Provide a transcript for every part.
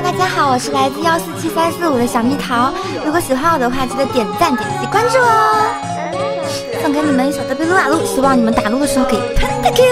大家好，我是来自幺四七三四五的小蜜桃。如果喜欢我的话，记得点赞、点击、关注哦。送给你们一首德比撸啊撸，希望你们打撸的时候可以喷的 Q。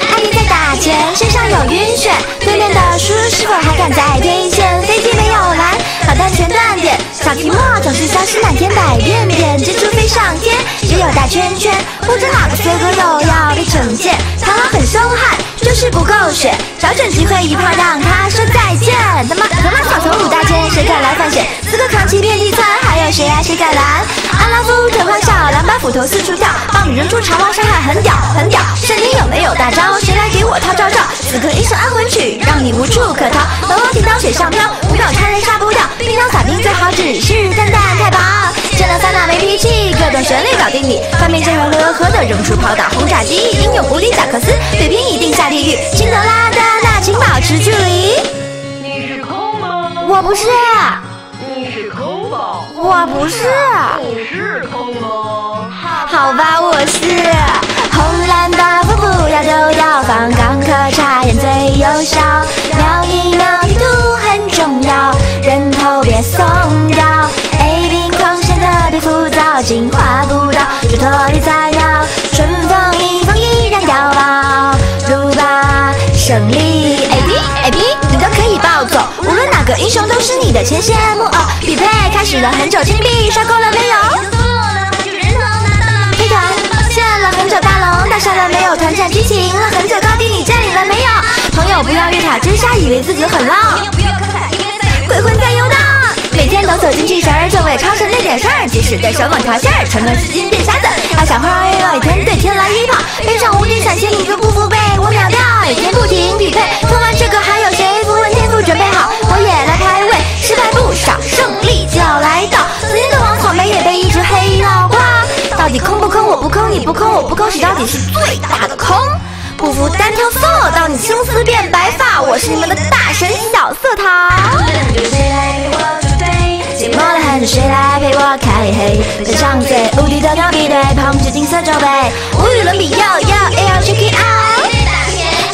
爱你在打拳，身上有晕眩，对面的叔叔是否还敢再推线？飞机没有蓝，导弹全断点，小提莫总是消失满天百变变，蜘蛛飞上天，只有大圈圈，不知哪个衰哥又要被惩戒。螳螂很凶悍，就是不够血，找准机会一炮让他说再见。他妈他妈草丛五大件，谁敢来犯险？四个扛起遍地窜，还有谁啊？谁敢拦？阿拉夫特欢笑，蓝把斧头四处跳，帮你扔出长矛伤害很屌很屌。圣经有没有大招？谁来给我套招招？此刻一首安魂曲，让你无处可逃。龙王听到水上漂，五秒差人杀不掉。冰刀撒兵最好只是蛋蛋太薄。见了三大没脾气，各种旋律搞定你。翻面剑元和合的扔出炮弹轰炸机，英勇无敌贾克斯，对拼一定。那请保持距离。你是空吗？我不是，你是空吗？我不是。你是空吗？好吧，我是红蓝大夫，不要丢掉，放钢壳插眼最有效，瞄一瞄地图很重要，人头别松掉。A 兵狂闪特别浮躁，进化不到，就脱离菜鸟，春风一风依然碉堡，路吧胜利。你的前线木偶。匹配开始了很久，金币刷够了没有？飞团建了很久大龙，打杀了没有？团战激情了很久，高地你占领了没有？朋友不要越塔追杀，以为自己很浪。鬼魂在游荡，每天都走进去神儿就为超神那点事儿，即使对手猛条线儿，成了金变瞎子。大小花儿有一天对天来底空不空？我不空，你不空，我不空，谁到底是最大的空？不服单挑 solo，到你青丝变白发，我是你们的大神小色桃。寂寞的很，谁来陪我开黑？在上最无敌的牛逼队，捧着金色装备，无与伦比，要要也要 check it out。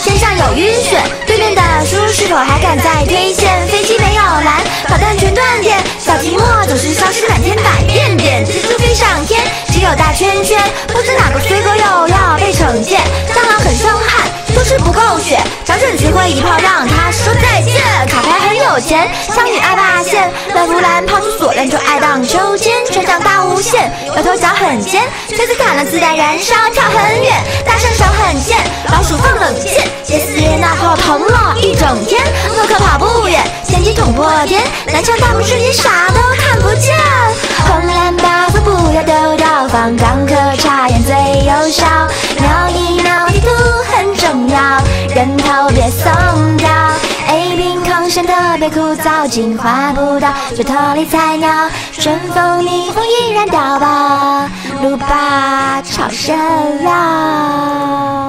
身上有晕血，对面的输是否还敢再推线？飞机没有蓝，导弹全断点，圈圈，不知哪个衰哥又要被惩戒。蟑螂很凶悍，就是不够血，找准机会一炮让他说再见。卡牌很有钱，像你爱霸线，乱弗兰抛出锁链就爱荡秋千，船长大无限，摇头脚很尖，车子砍了自带燃烧，跳很远，大圣手很贱，老鼠放冷箭，杰斯耶那炮疼了一整天，洛克跑不远，前击捅破天，南墙大拇指你啥都看不见，红蓝 buff 不要丢掉，放钢壳插眼最有效，瞄一瞄地图很重要，人头别松掉。A 兵抗闪特别枯燥，进化不到就脱离菜鸟，顺风逆风依然碉堡，路霸超神了。